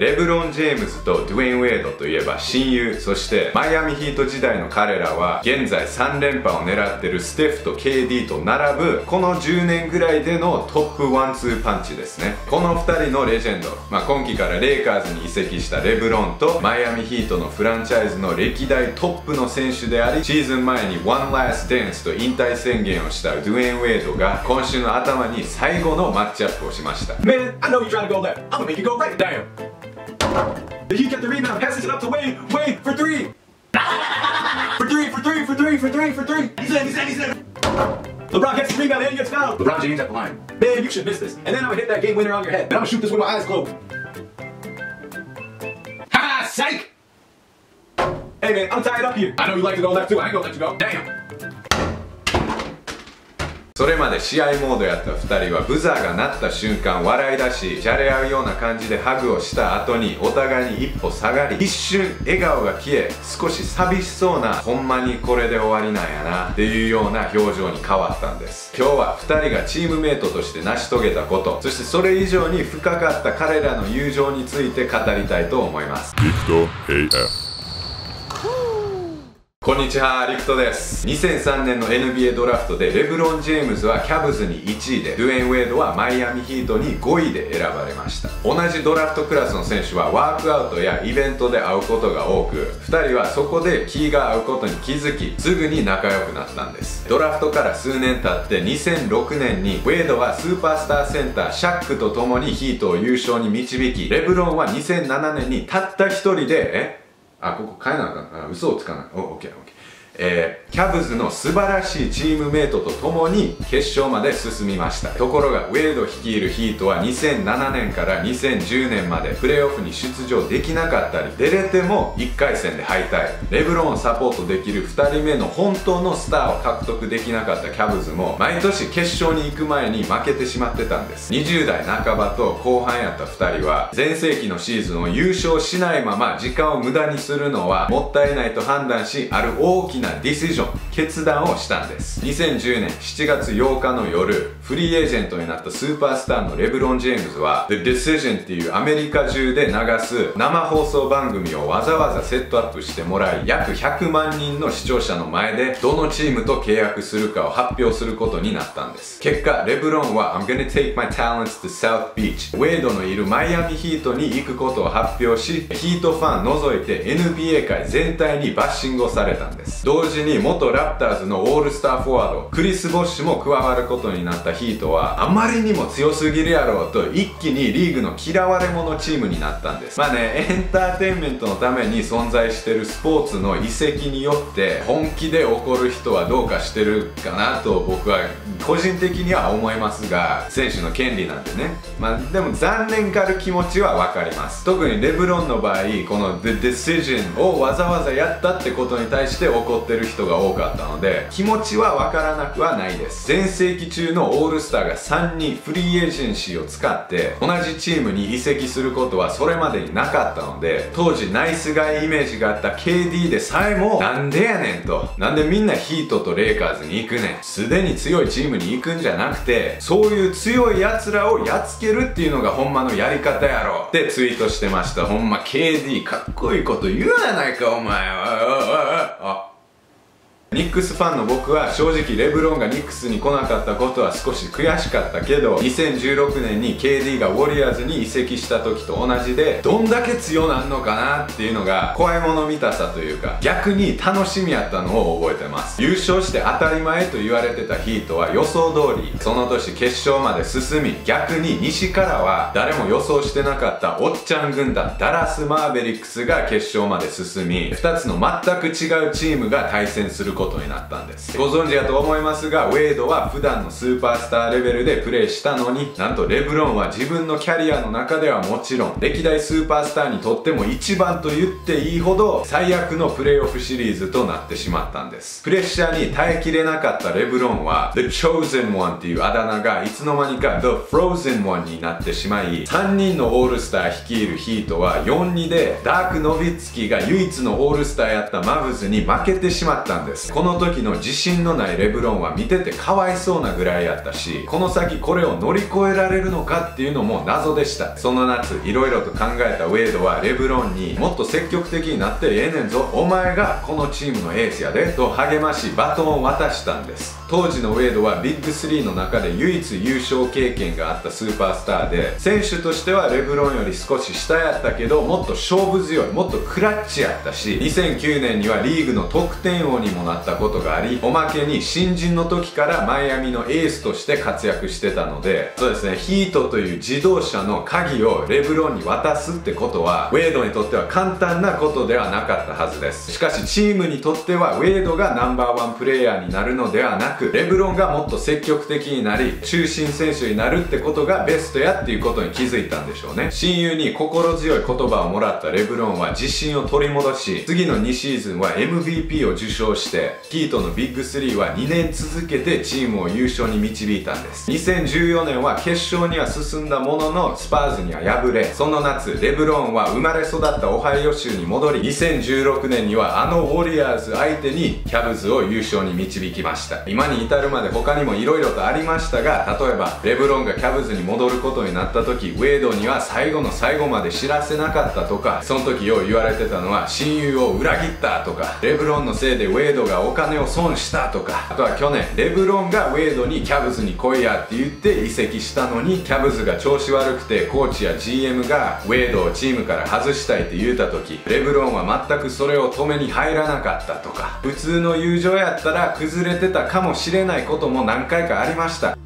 レブロン・ジェームズとドゥエイン・ウェイドといえば親友そしてマイアミヒート時代の彼らは現在3連覇を狙ってるステフと KD と並ぶこの10年ぐらいでのトップワンツーパンチですね。この2人のレジェンド、まあ、今季からレイカーズに移籍したレブロンとマイアミヒートのフランチャイズの歴代トップの選手でありシーズン前に One Last Dance と引退宣言をしたドゥエイン・ウェイドが今週の頭に最後のマッチアップをしました。Man, I know you're trying to go left. I'm gonna make you go right. Damn. He kept the rebound, passes it up to Wade. Wade for three. for three, for three, for three, for three, for three. He's in, he's in, he's in. LeBron gets the rebound and he gets fouled. LeBron James at the line. Man, you should miss this. And then I'm gonna hit that game winner on your head. And I'm gonna shoot this with my eyes closed. Ha! Psych! Hey man, I'm tied up here. I know you like to go left too. I ain't gonna let you go. Damn. それまで試合モードやった2人はブザーが鳴った瞬間笑い出しじゃれ合うような感じでハグをした後にお互いに一歩下がり一瞬笑顔が消え少し寂しそうなほんまにこれで終わりなんやなっていうような表情に変わったんです今日は2人がチームメイトとして成し遂げたことそしてそれ以上に深かった彼らの友情について語りたいと思います Victor AF. こんにちは、リクトです。2003年の NBA ドラフトでレブロン・ジェームズはキャブズに1位で、ドゥエン・ウェイドはマイアミヒートに5位で選ばれました。同じドラフトクラスの選手はワークアウトやイベントで会うことが多く、2人はそこで気が合うことに気づき、すぐに仲良くなったんです。ドラフトから数年経って2006年に、ウェイドはスーパースターセンターシャックと共にヒートを優勝に導き、レブロンは2007年にたった一人で、え？あ、ここ変えなあかんあ嘘をつかない。お、オッケーオッケー。えーキャブズの素晴らしいチームメイトと共に決勝まで進みました。ところがウェイド率いるヒートは2007年から2010年までプレーオフに出場できなかったり出れても1回戦で敗退。レブロンをサポートできる2人目の本当のスターを獲得できなかったキャブズも毎年決勝に行く前に負けてしまってたんです。20代半ばと後半やった2人は全盛期のシーズンを優勝しないまま時間を無駄にするのはもったいないと判断しある大きなディシジョン決断をしたんです。2010年7月8日の夜フリーエージェントになったスーパースターのレブロン・ジェームズは The Decision っていうアメリカ中で流す生放送番組をわざわざセットアップしてもらい約100万人の視聴者の前でどのチームと契約するかを発表することになったんです。結果レブロンは I'm gonna take my talents to South Beach ウェイドのいるマイアミヒートに行くことを発表しヒートファン除いて NBA 界全体にバッシングをされたんです。同時に元ラプターズのオールスターフォワードクリス・ボッシュも加わることになったヒートはあまりにも強すぎるやろうと一気にリーグの嫌われ者チームになったんです。まあねエンターテインメントのために存在してるスポーツの移籍によって本気で怒る人はどうかしてるかなと僕は個人的には思いますが選手の権利なんでね。まあでも残念がる気持ちは分かります。特にレブロンの場合この The Decision をわざわざやったってことに対して怒ってる人が多かったので気持ちは分からなくはないです。全盛期中のオールスターが3人フリーエージェンシーを使って同じチームに移籍することはそれまでになかったので当時ナイスガイイメージがあった KD でさえもなんでやねんと。なんでみんなヒートとレイカーズに行くねん。すでに強いチームに行くんじゃなくてそういう強い奴らをやっつけるっていうのがほんまのやり方やろ。ってツイートしてました。ほんま KD かっこいいこと言うやないかお前。はおいおいおい。あニックスファンの僕は正直レブロンがニックスに来なかったことは少し悔しかったけど2016年に KD がウォリアーズに移籍した時と同じでどんだけ強なんのかなっていうのが怖いもの見たさというか逆に楽しみやったのを覚えてます。優勝して当たり前と言われてたヒートは予想通りその年決勝まで進み逆に西からは誰も予想してなかったおっちゃん軍団ダラス・マーベリックスが決勝まで進み2つの全く違うチームが対戦することになったんですご存知だと思いますがウェイドは普段のスーパースターレベルでプレーしたのになんとレブロンは自分のキャリアの中ではもちろん歴代スーパースターにとっても一番と言っていいほど最悪のプレーオフシリーズとなってしまったんです。プレッシャーに耐えきれなかったレブロンは The Chosen One っていうあだ名がいつの間にか The Frozen One になってしまい3人のオールスター率いるヒートは4-2でダーク・ノビッツキーが唯一のオールスターやったマブズに負けてしまったんです。この時の自信のないレブロンは見ててかわいそうなぐらいやったしこの先これを乗り越えられるのかっていうのも謎でした。その夏色々と考えたウェイドはレブロンにもっと積極的になってええねんぞ。お前がこのチームのエースやでと励ましバトンを渡したんです。当時のウェイドはビッグ3の中で唯一優勝経験があったスーパースターで選手としてはレブロンより少し下やったけどもっと勝負強いもっとクラッチやったし2009年にはリーグの得点王にもなったったことがありおまけに新人の時からマイアミのエースとして活躍してたのでそうですねヒートという自動車の鍵をレブロンに渡すってことはウェイドにとっては簡単なことではなかったはずです。しかしチームにとってはウェイドがナンバーワンプレイヤーになるのではなくレブロンがもっと積極的になり中心選手になるってことがベストやっていうことに気づいたんでしょうね。親友に心強い言葉をもらったレブロンは自信を取り戻し次の2シーズンは MVP を受賞してヒートのビッグ3は2年続けてチームを優勝に導いたんです。2014年は決勝には進んだもののスパーズには敗れその夏レブロンは生まれ育ったオハイオ州に戻り2016年にはあのウォリアーズ相手にキャブズを優勝に導きました。今に至るまで他にも色々とありましたが例えばレブロンがキャブズに戻ることになった時ウェイドには最後の最後まで知らせなかったとかその時よう言われてたのは親友を裏切ったとかレブロンのせいでウェイドがお金を損したとか。あとは去年レブロンがウェイドにキャブズに来いやって言って移籍したのにキャブズが調子悪くてコーチや GM がウェイドをチームから外したいって言うた時レブロンは全くそれを止めに入らなかったとか。普通の友情やったら崩れてたかもしれないことも何回かありました。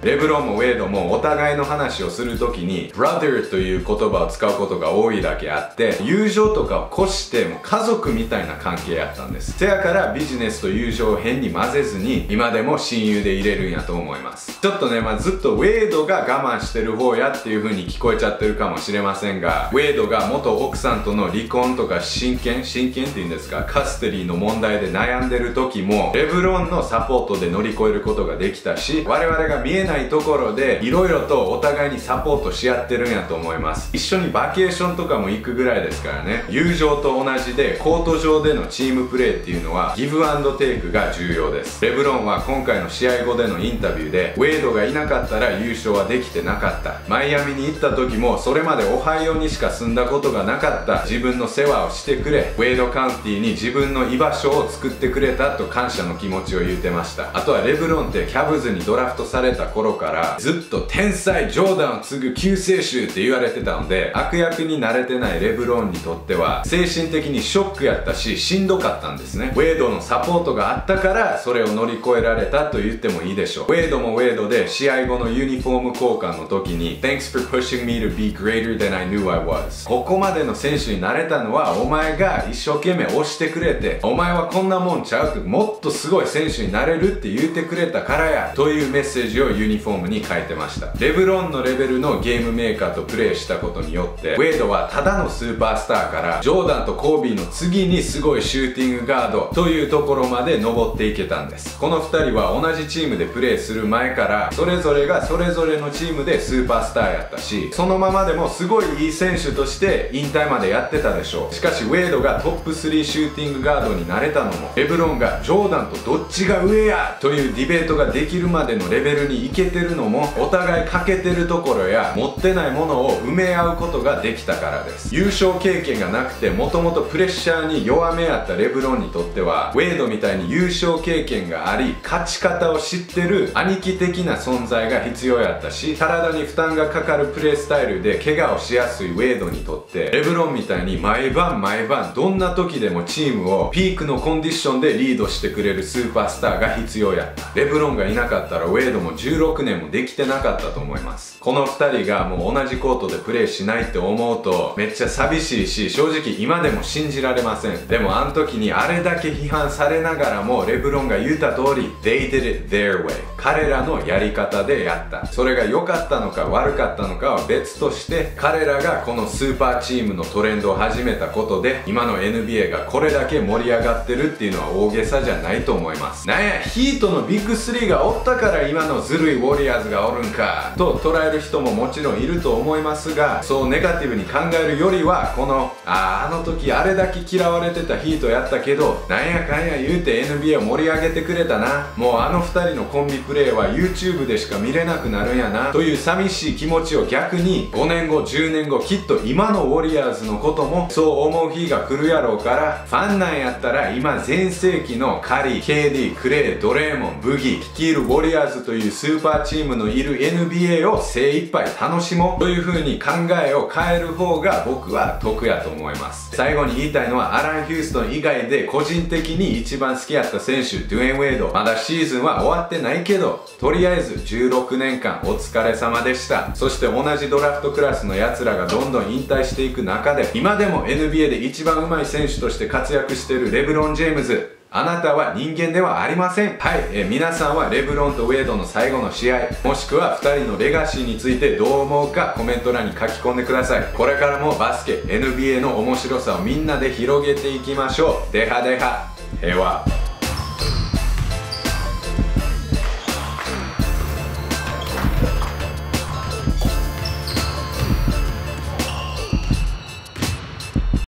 レブロンもウェイドもお互いの話をするときに brother という言葉を使うことが多いだけあって友情とかを越しても家族みたいな関係やったんです。せやからビジネスと友情を変に混ぜずに今でも親友でいれるんやと思います。ちょっとね、まあ、ずっとウェイドが我慢してる方やっていう風に聞こえちゃってるかもしれませんがウェイドが元奥さんとの離婚とか親権親権って言うんですかカステリーの問題で悩んでる時もレブロンのサポートで乗り越えることができたし我々が見えないところで色々とお互いにサポートし合ってるんやと思います。一緒にバケーションとかも行くぐらいですからね。友情と同じでコート上でのチームプレーっていうのはギブアンドテイクが重要です。レブロンは今回の試合後でのインタビューでウェイドがいなかったら優勝はできてなかった。マイアミに行った時もそれまでオハイオにしか住んだことがなかった。自分の世話をしてくれ。ウェイドカウンティに自分の居場所を作ってくれたと感謝の気持ちを言ってました。あとはレブロンってキャブズにドラフトされた頃からずっと天才ジョーダンを継ぐ救世主って言われてたので悪役に慣れてないレブロンにとっては精神的にショックやったししんどかったんですね。ウェイドのサポートがあったからそれを乗り越えられたと言ってもいいでしょう。ウェイドもウェイドで試合後のユニフォーム交換の時に Thanks for pushing me to be greater than I knew I was. ここまでの選手になれたのはお前が一生懸命押してくれてお前はこんなもんちゃうもっとすごい選手になれるって言ってくれたからやというメッセージをユニニフォームに書いてました。レブロンのレベルのゲームメーカーとプレーしたことによってウェイドはただのスーパースターからジョーダンとコービーの次にすごいシューティングガードというところまで登っていけたんです。この2人は同じチームでプレーする前からそれぞれがそれぞれのチームでスーパースターやったしそのままでもすごいいい選手として引退までやってたでしょう。しかしウェイドがトップ3シューティングガードになれたのもレブロンがジョーダンとどっちが上やというディベートができるまでのレベルにいけてるのもお互い欠けてるところや持ってないものを埋め合うことができたからです。優勝経験がなくてもともとプレッシャーに弱めやったレブロンにとってはウェイドみたいに優勝経験があり勝ち方を知ってる兄貴的な存在が必要やったし体に負担がかかるプレースタイルで怪我をしやすいウェイドにとってレブロンみたいに毎晩毎晩どんな時でもチームをピークのコンディションでリードしてくれるスーパースターが必要やった。レブロンがいなかったらウェイドも16 6年もできてなかったと思います。この2人がもう同じコートでプレーしないって思うとめっちゃ寂しいし正直今でも信じられません。でもあの時にあれだけ批判されながらもレブロンが言った通り They did it their way 彼らのやり方でやった。それが良かったのか悪かったのかは別として彼らがこのスーパーチームのトレンドを始めたことで今の NBA がこれだけ盛り上がってるっていうのは大げさじゃないと思います。なんやヒートのビッグ3がおったから今のずるいウォリアーズがおるんかと捉える人ももちろんいると思いますがそうネガティブに考えるよりはこのああの時あれだけ嫌われてたヒートやったけどなんやかんや言うて NBA を盛り上げてくれたな。もうあの2人のコンビプレーは YouTube でしか見れなくなるんやな。という寂しい気持ちを逆に5年後10年後きっと今のウォリアーズのこともそう思う日が来るやろうからファンなんやったら今全盛期のカリー KD クレイドレーモンブギー率いるウォリアーズというスーパーチームのいる NBA を精一杯楽しもうという風に考えを変える方が僕は得やと思います。最後に言いたいのはアラン・ヒューストン以外で個人的に一番好きやった選手ドゥエン・ウェイド。まだシーズンは終わってないけどとりあえず16年間お疲れ様でした。そして同じドラフトクラスの奴らがどんどん引退していく中で今でも NBA で一番上手い選手として活躍してるレブロン・ジェームズ。あなたは人間ではありません。はい、えー、皆さんはレブロンとウェイドの最後の試合もしくは2人のレガシーについてどう思うかコメント欄に書き込んでください。これからもバスケ NBA の面白さをみんなで広げていきましょう。デハデハ平和